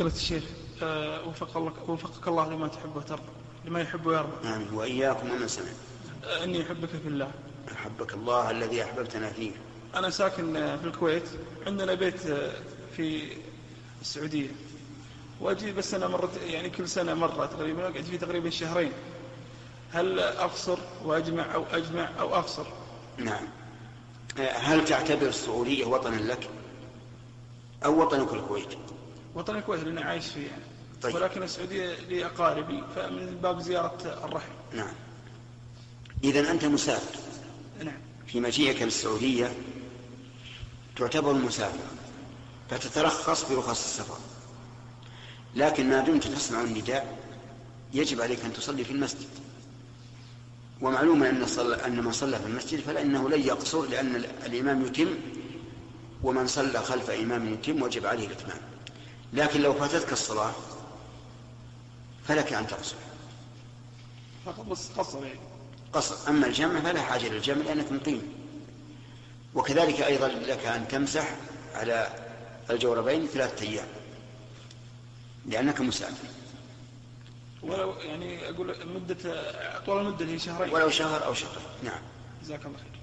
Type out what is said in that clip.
فضيلة الشيخ آه، وفق الله وفقك الله لما تحب وترضى لما يحب ويرضى. آمين وإياكم ومن سمع آه، إني أحبك في الله. أحبك الله الذي أحببتنا فيه. أنا ساكن آه، في الكويت. عندنا بيت في السعودية. وأجي بس أنا مرة يعني كل سنة مرة تقريبا أقعد فيه تقريبا شهرين. هل أقصر وأجمع أو أجمع أو أقصر نعم. هل تعتبر السعودية وطنا لك أو وطنك الكويت؟ وطن الكويت اللي أنا عايش فيه يعني. طيب. ولكن السعودية لي أقاربي فمن باب زيارة الرحم. نعم. إذا أنت مسافر. نعم. في مجيئك للسعودية تعتبر مسافر. فتترخص برخص السفر. لكن ما دمت تسمع النداء يجب عليك أن تصلي في المسجد. ومعلوم أن, صلى أن من صلى في المسجد فإنه لن يقصر لأن الإمام يتم ومن صلى خلف إمام يتم وجب عليه الإتمام. لكن لو فاتتك الصلاة فلك أن تقصر. فقط بس قصر يعني. قصر. أما الجمع فلا حاجة للجمع لأنك مقيم. وكذلك أيضا لك أن تمسح على الجوربين ثلاثة أيام. لأنك مسافر. ولو يعني أقول مدة طول المدة هي شهرين. ولو شهر أو شهر نعم. جزاك الله خير.